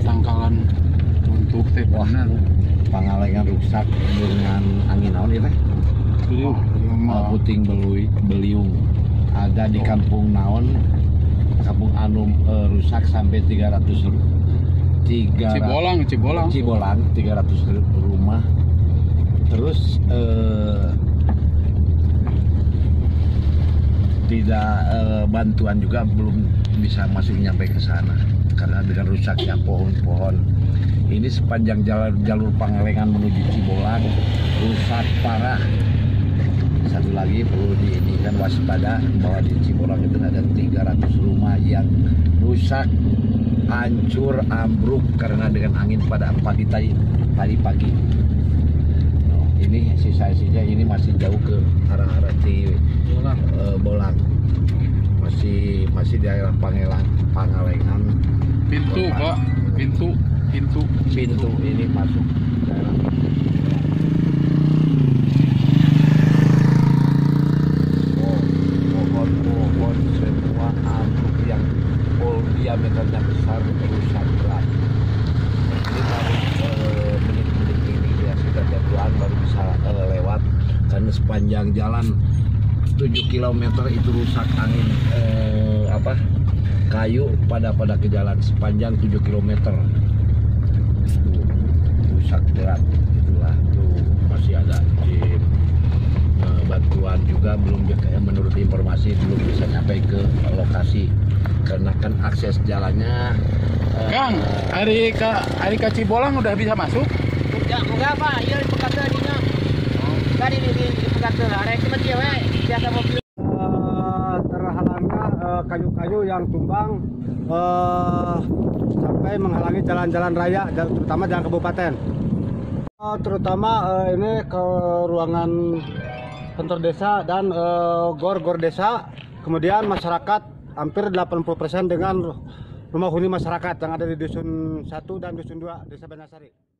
pangkalan untuk teh benar. pangalengan rusak dengan angin naon ya teh? Mah. puting belui, beliung. Ada di kampung naon? Kampung Anum eh, rusak sampai 300 ru- 300 Cibolang, Cibolang. Cibolang 300 ru- rumah. Terus eh, tidak eh, bantuan juga belum bisa masuk nyampe ke sana. Karena dengan rusaknya pohon-pohon. Ini sepanjang jalur jalur Pangalengan menuju Cibolang rusak parah. Satu lagi perlu di ini kan waspada bahwa di Cibolang itu ada 300 rumah yang rusak hancur ambruk karena dengan angin pada pagi tadi tadi pagi. Ini sisa-sisa ini masih jauh ke arah-arah di eh, Bolang masih masih di daerah Pangelang Pangalengan Pintu, Pak. Pintu, pintu. pintu ini masuk daerah pohon-pohon semua ambruk yang pol diameternya besar rusak berat. Ini baru eh, menit-menit ini ya sudah jadwalan baru bisa eh, lewat karena sepanjang jalan 7 km itu rusak angin eh, apa kayu pada pada ke jalan sepanjang 7 km Tuh, rusak berat itulah. Tuh masih ada jeep Eh, bantuan juga. Belum kayak menurut informasi belum bisa nyampe ke lokasi. Karena kan akses jalannya eh, Kang, hari ke hari ke Cibolang udah bisa masuk? Ya, enggak Pak, iya di pekateu Eh, terhalangnya eh, kayu-kayu yang tumbang eh, sampai menghalangi jalan-jalan raya terutama jalan kabupaten. Eh, terutama eh, ini ke ruangan kantor desa dan eh, gor-gor desa. Kemudian masyarakat hampir 80% dengan rumah huni masyarakat yang ada di dusun 1 dan dusun 2 desa Banasari